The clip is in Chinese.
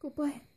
Goodbye.